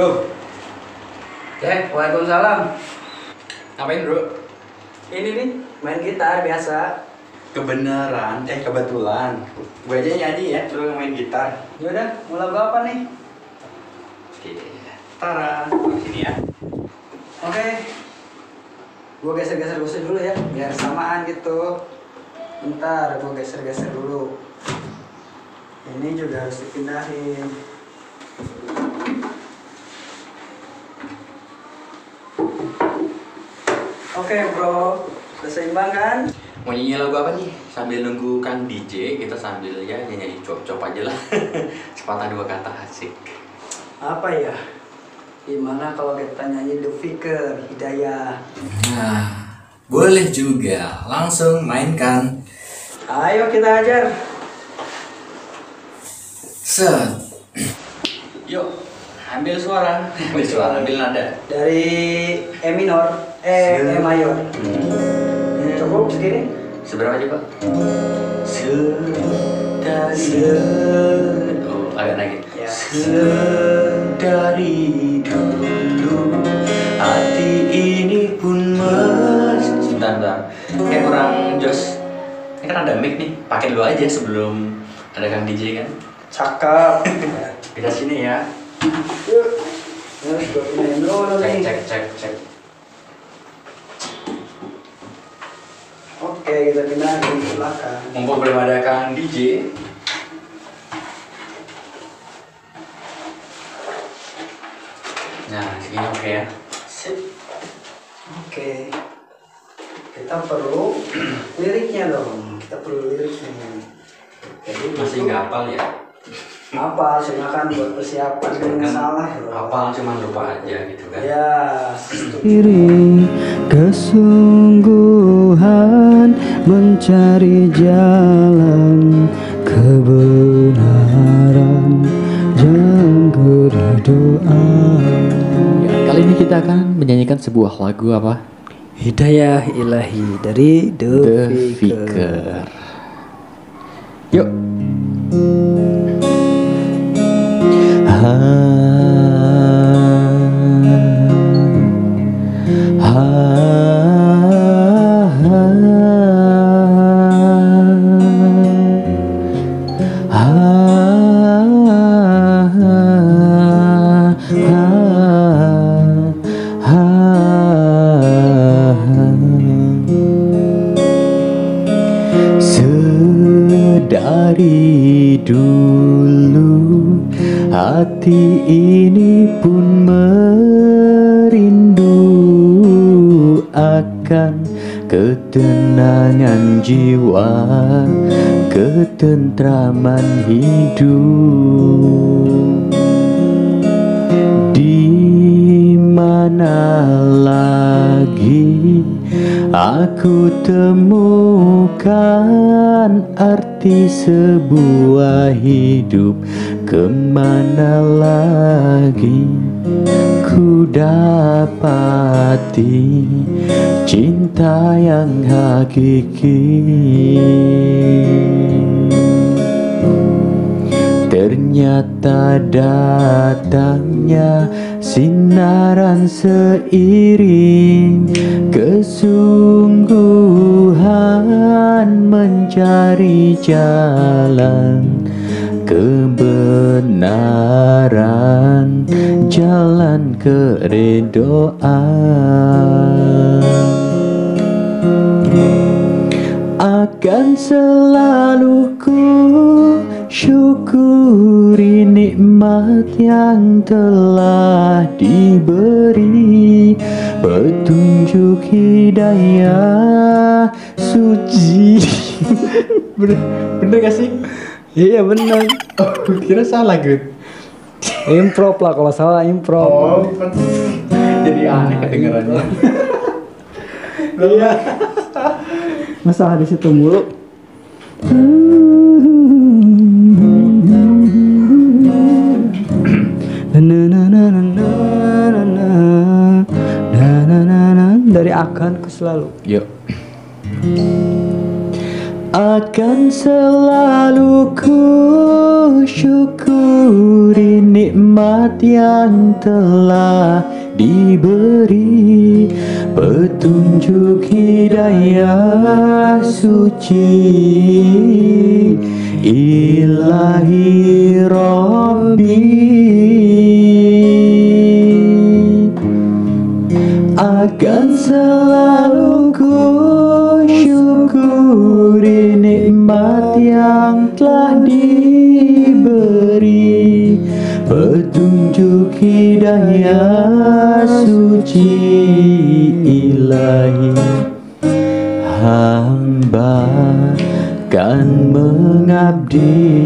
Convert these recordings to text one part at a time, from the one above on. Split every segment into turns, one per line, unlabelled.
Assalamualaikum.
Cek, waalaikumsalam.
Ngapain bro?
Ini nih, main gitar biasa.
Kebenaran, eh kebetulan. Gue aja nyanyi ya, lu main gitar.
Yaudah, mau lagu apa nih?
Oke. Tara, sini ya.
Oke. Gue geser-geser kursi dulu ya, biar samaan gitu. Bentar, gue geser-geser dulu. Ini juga harus dipindahin. Oke bro, udah seimbang kan?
Mau nyanyi lagu apa nih? Sambil nunggu Kang DJ, kita sambil ya nyanyi cop-cop aja lah. Sepatah dua kata asik.
Apa ya? Gimana kalau kita nyanyi The Fikir, Hidayah?
Nah, boleh juga. Langsung mainkan.
Ayo kita ajar.
Set.
Ambil suara. Ambil suara, ambil nada.
Dari E minor, E, E mayor. Cukup segini?
Seberapa aja pak? Sedari Oh, agak naik.
Ya.
Sedari dulu hati ini pun mes. Sebentar, sebentar. Kayak kurang jos. Ini kan ada mic nih. Pakai dulu aja sebelum ada kang DJ kan.
Cakep.
Kita sini ya.
Yuk. Terus gue pindahin dulu
Cek, cek, cek, cek.
Oke, kita pindahin ke belakang.
Mumpung belum ada kang DJ. Nah, segini oke ya.
Sip. Oke. Kita perlu liriknya dong. Kita perlu liriknya. Jadi
Masih nggak hafal ya?
Apa? Silakan buat persiapan kan nggak salah bro.
Hafal cuma lupa aja gitu kan.
Ya.
Diri kesungguhan mencari jalan kebenaran jangan doa
Ya, kali ini kita akan menyanyikan sebuah lagu apa?
Hidayah ilahi dari The,
The.
Fikir.
Yuk.
Sedari dulu hati ini pun merindu akan ketenangan jiwa, ketentraman hidup. Di mana lagi aku temukan arti sebuah hidup Ke mana lagi ku dapati cinta yang hakiki Ternyata datangnya sinaran seiring. Kesungguhan mencari jalan. Kebenaran jalan keredoan. Akan selalu ku syukuri nikmat yang telah diberi. Petunjuk hidayah suci.
Bener, bener gak sih?
iya benar
Oh, kira salah Gut.
improv lah kalau salah improv.
Jadi aneh kedengarannya.
iya. Masa di situ mulu? Na dari akan ku selalu
Yuk.
akan akan selalu ku syukuri nikmat yang telah diberi petunjuk hidayah suci ilahi Rabbi akan selalu ku syukuri nikmat yang telah diberi. Petunjuk hidayah suci ilahi. Hamba kan mengabdi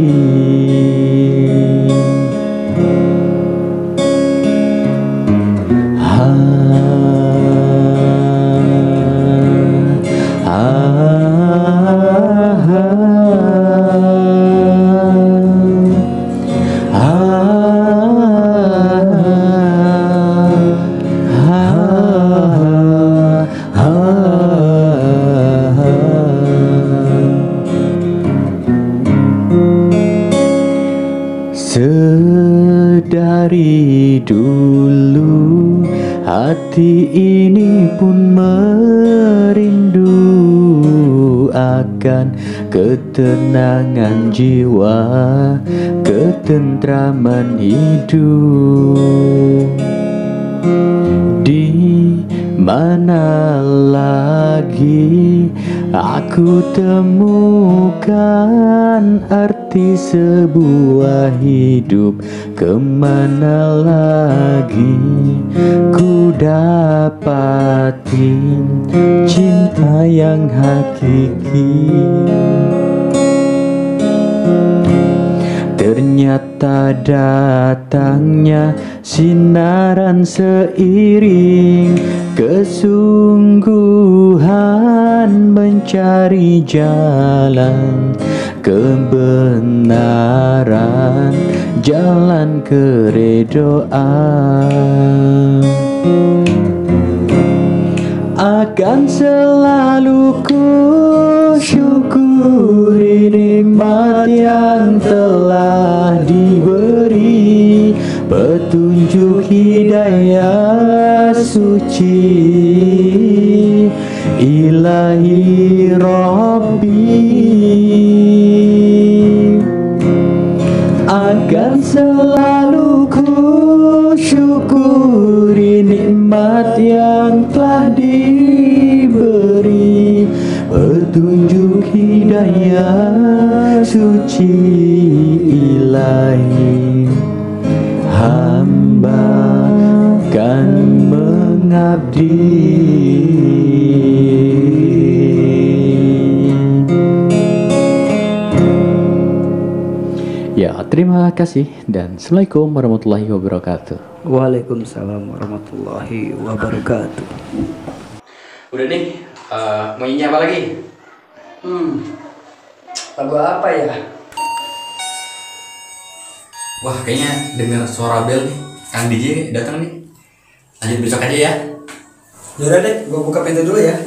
Sedari dulu hati ini pun merindu akan ketenangan jiwa, ketentraman hidup. Di mana lagi aku temukan arti sebuah hidup. Ke mana lagi ku dapati cinta yang hakiki? Ternyata datangnya sinaran seiring Kesungguhan mencari jalan kebenaran Jalan keredoan. Akan selalu ku syukuri nikmat yang telah diberi. Petunjuk hidayah suci. Ilahi Rabbi. Akan selalu ku syukuri nikmat yang telah diberi. Petunjuk hidayah suci ilahi terima kasih dan Assalamualaikum warahmatullahi wabarakatuh.
Waalaikumsalam warahmatullahi wabarakatuh.
Udah nih, eh, mau nyanyi apa lagi?
Hmm. Lagu apa ya?
Wah, kayaknya dengar suara bel nih. Kang DJ datang nih. Lanjut besok aja ya.
Yaudah deh, gua buka pintu dulu ya.